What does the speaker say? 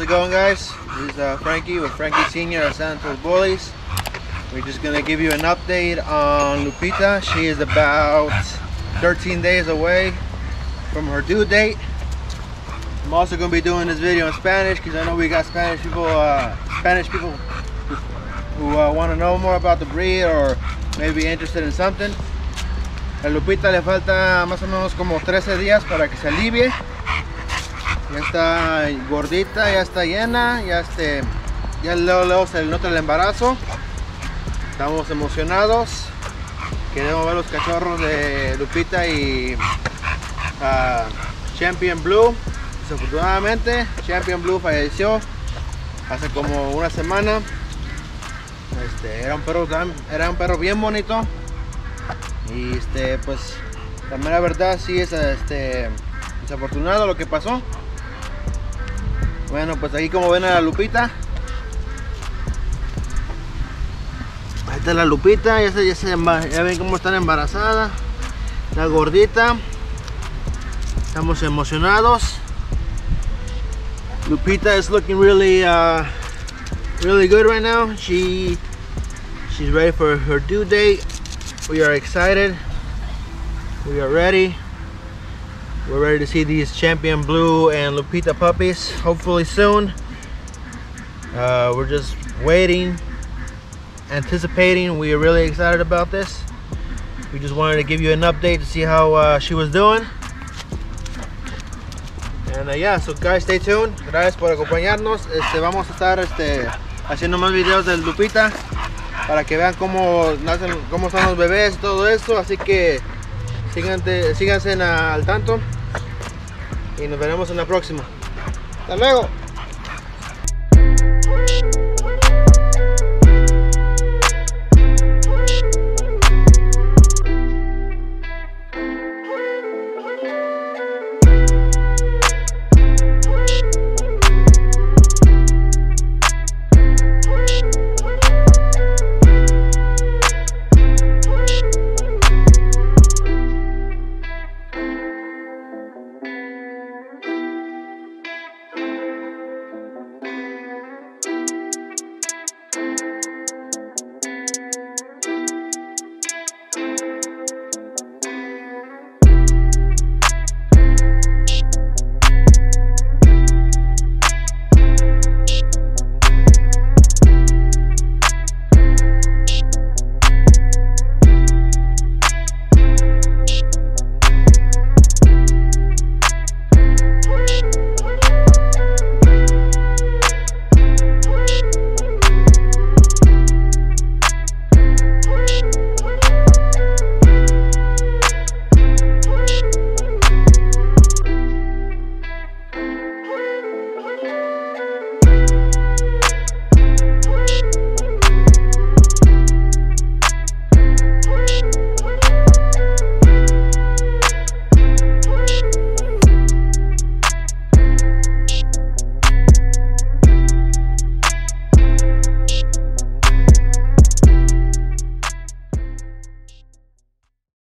going, guys? This is uh, Frankie with Frankie Senior at Santos Bullies. We're just gonna give you an update on Lupita. She is about 13 days away from her due date. I'm also gonna be doing this video in Spanish because I know we got Spanish people, uh, Spanish people who uh, want to know more about the breed or maybe interested in something. A Lupita le falta más o menos como 13 días para que se alivie. Ya está gordita, ya está llena, ya este, ya luego, luego se nota el embarazo. Estamos emocionados. Queremos ver los cachorros de Lupita y ah, Champion Blue. Desafortunadamente, Champion Blue falleció hace como una semana. Este, era un perro era un perro bien bonito y este pues la mera verdad sí es este desafortunado lo que pasó bueno pues aquí como ven a la Lupita ahí está la Lupita ya, se, ya, se ya ven cómo están embarazada la gordita estamos emocionados Lupita is looking really uh, really good right now. She she's ready for her due date. We are excited. We are ready. We're ready to see these Champion Blue and Lupita puppies hopefully soon. Uh, we're just waiting, anticipating. We are really excited about this. We just wanted to give you an update to see how uh, she was doing. And uh, yeah, so guys, stay tuned. Gracias por acompañarnos. Este, vamos a estar este, haciendo más videos del Lupita para que vean cómo nacen, cómo están los bebés y todo esto. Así que síganse, síganse en- al tanto y nos veremos en la próxima. Hasta luego.